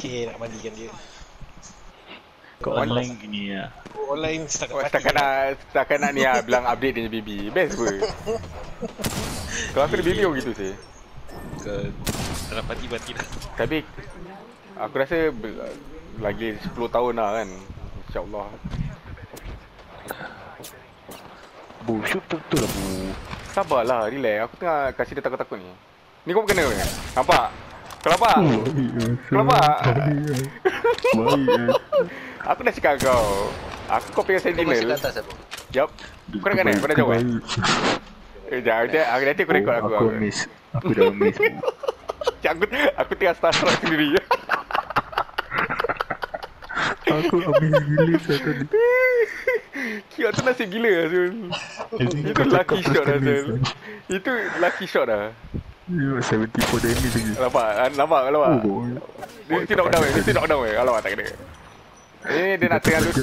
ni nak mandikan dia. Kau online gini ya. Online setakat Oh, mati. setakat nak setakat nak ni lah bilang update dia baby. Best pun. Kalau aku ada baby pun gitu sih. Ke tak nak mati-mati dah. Tapi aku rasa lagi 10 tahun lah kan. InsyaAllah. Bu, shoot betul lah bu. Sabarlah, relax. Aku tengah kasih dia takut-takut ni. Ni kau kena ke? Nampak? Nampak? Baik Aku dah cakap kau. Aku kau pegang Kau masih sentinel. kat atas apa? Yup. Kau dah kena? Kau dah jawab? eh? Eh, jangan. Nanti, aku- nanti aku rekod aku. Aku miss. Aku dah miss. Aku, aku tengah starstruck sendiri. Aku habis gila saya tadi. Kira tu nasib gila Azul. Itu Kau lucky shot Azul. Itu lucky shot lah. You 74 damage lagi. Nampak? Ah, Nampak? Nampak? Oh, Dia mesti knockdown eh. Mesti knockdown eh. Alamak tak kena. Eh dia nak tengah loot.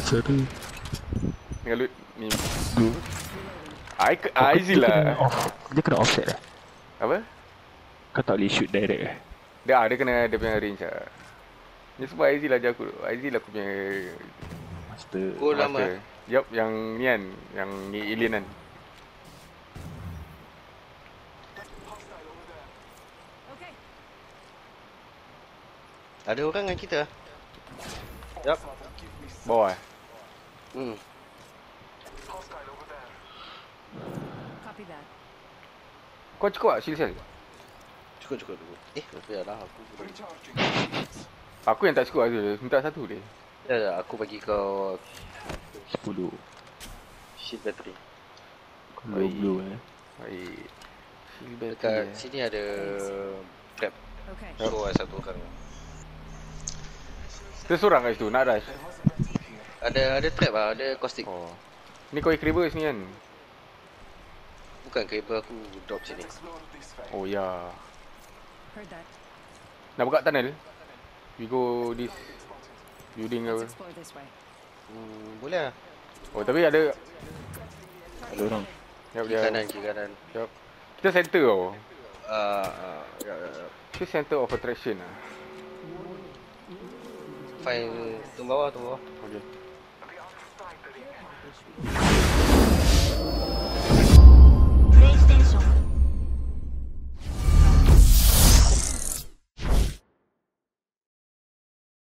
Tengah loot. Ni. Dua. I, I easy Dia kena lah. Dia kena offset lah. Apa? Kau tak boleh shoot direct eh. Dia, ah, dia kena dia punya range lah. Ni sebab Aizy lah je aku. Aizy lah aku punya Master. Oh lama. Yup, yang ni kan. Yang ni alien kan. Ada orang dengan kita. Bawah eh. Hmm. Copy that. Kau cukup tak shield cell? Cukup cukup dulu. Eh, biarlah aku. Aku yang tak cukup Azul. Minta satu dia. Ya, ya, aku bagi kau 10. shield battery. Low blue eh. Baik. Dekat sini ada trap. Okay. So ada satu orang. Kita seorang kat situ. Nak rush. Ada ada trap lah, ada caustic. Oh. Ni kau equilibrium sini kan? Bukan cable aku drop sini. Oh ya. That. Nak buka tunnel? We go this building ke apa? Hmm, boleh lah. Oh tapi ada Ada orang. Kiri kanan, kiri kanan. Yup. Kita center tau. Ah, uh, ya, ya, ya. Kita center of attraction lah. Find tu bawah, tu bawah. Okay.